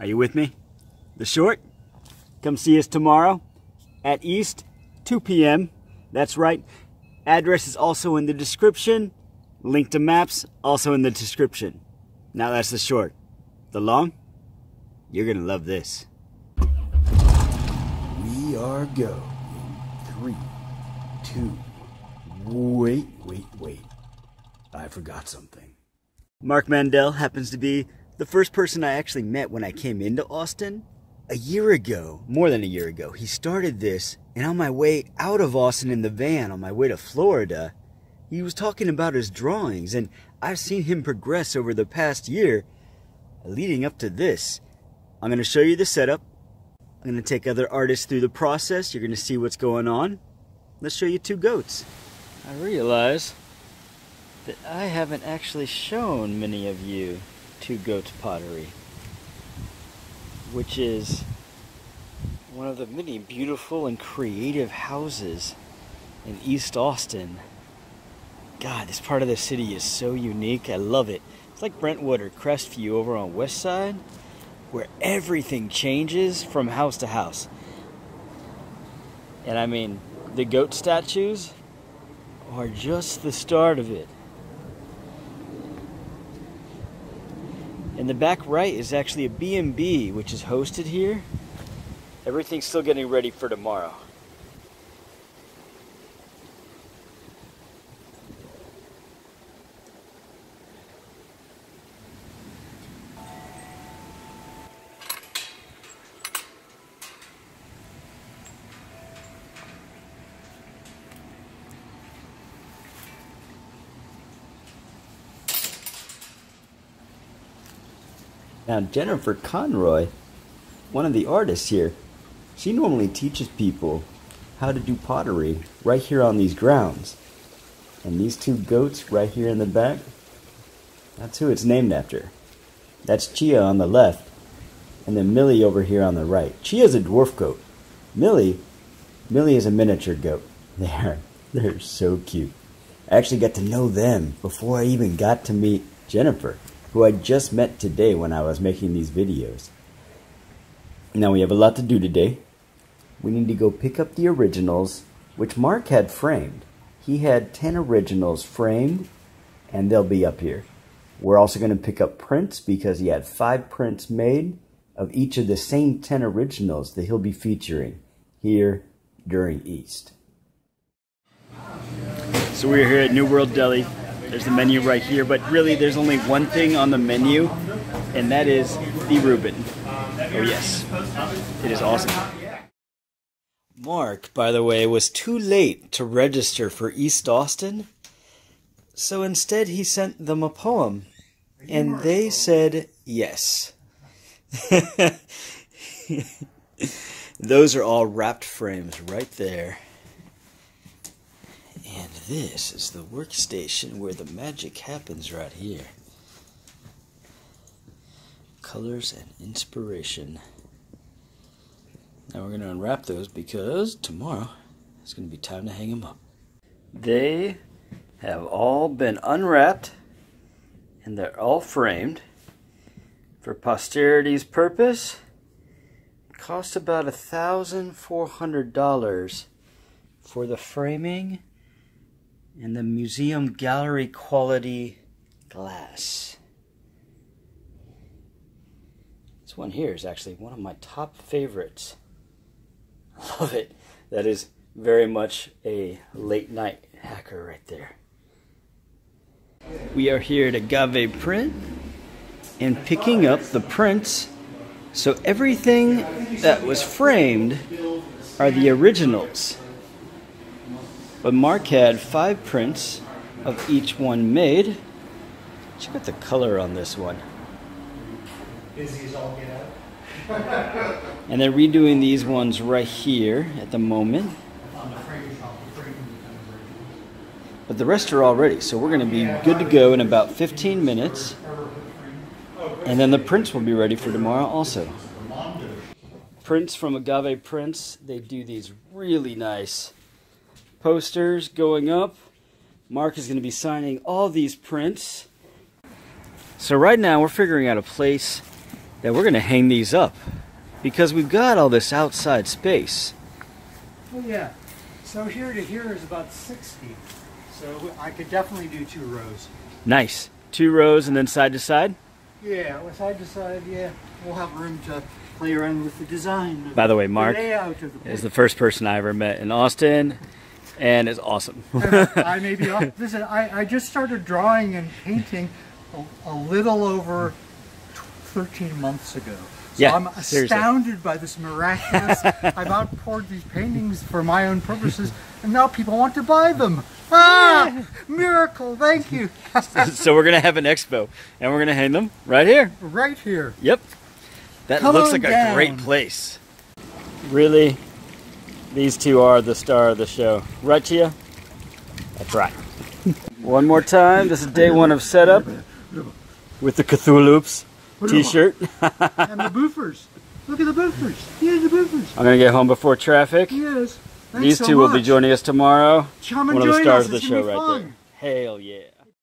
Are you with me? The short? Come see us tomorrow at East, 2 p.m. That's right. Address is also in the description. Link to maps also in the description. Now that's the short. The long? You're gonna love this. We are go. In three, two, wait, wait, wait. I forgot something. Mark Mandel happens to be the first person I actually met when I came into Austin. A year ago, more than a year ago, he started this, and on my way out of Austin in the van on my way to Florida, he was talking about his drawings, and I've seen him progress over the past year leading up to this. I'm going to show you the setup. I'm going to take other artists through the process. You're going to see what's going on. Let's show you two goats. I realize that I haven't actually shown many of you Goats Pottery, which is one of the many beautiful and creative houses in East Austin. God, this part of the city is so unique. I love it. It's like Brentwood or Crestview over on West Side, where everything changes from house to house. And I mean, the goat statues are just the start of it. The back right is actually a B&B, which is hosted here. Everything's still getting ready for tomorrow. Now, Jennifer Conroy, one of the artists here, she normally teaches people how to do pottery right here on these grounds. And these two goats right here in the back, that's who it's named after. That's Chia on the left, and then Millie over here on the right. Chia's a dwarf goat. Millie, Millie is a miniature goat. They're, they're so cute. I actually got to know them before I even got to meet Jennifer who I just met today when I was making these videos. Now we have a lot to do today. We need to go pick up the originals, which Mark had framed. He had 10 originals framed, and they'll be up here. We're also going to pick up prints because he had five prints made of each of the same 10 originals that he'll be featuring here during East. So we're here at New World Deli there's the menu right here, but really there's only one thing on the menu, and that is the Reuben. Oh yes, it is awesome. Mark, by the way, was too late to register for East Austin, so instead he sent them a poem, and they said yes. Those are all wrapped frames right there. And this is the workstation where the magic happens right here. Colors and inspiration. Now we're going to unwrap those because tomorrow it's going to be time to hang them up. They have all been unwrapped and they're all framed for posterity's purpose. It cost about a thousand four hundred dollars for the framing and the museum gallery quality glass. This one here is actually one of my top favorites. I love it. That is very much a late night hacker right there. We are here at Agave Print and picking up the prints. So everything that was framed are the originals. But Mark had five prints of each one made. Check out the color on this one. and they're redoing these ones right here at the moment. But the rest are all ready, so we're going to be good to go in about 15 minutes. And then the prints will be ready for tomorrow also. Prints from Agave Prints, they do these really nice posters going up. Mark is going to be signing all these prints. So right now we're figuring out a place that we're going to hang these up because we've got all this outside space. Oh yeah. So here to here is about 60. So I could definitely do two rows. Nice. Two rows and then side to side. Yeah, well, side to side, yeah. We'll have room to play around with the design. By the way, Mark the is the first person I ever met in Austin and it's awesome. I may be off. Listen, I, I just started drawing and painting a, a little over 13 months ago. So Yeah, I'm seriously. astounded by this miraculous. I've outpoured these paintings for my own purposes, and now people want to buy them. Ah, miracle! Thank you. so we're going to have an expo and we're going to hang them right here. right here. Yep. That Come looks like a great place. Really? These two are the star of the show. Right, Chia? That's right. one more time. This is day one of setup with the Cthulhu's t-shirt. And the boofers. Look at the boofers. Here's the boofers. I'm going to get home before traffic. Yes. Thanks These so two will be joining us tomorrow. Come and One of the stars us. of the It's show right fun. there. Hell yeah.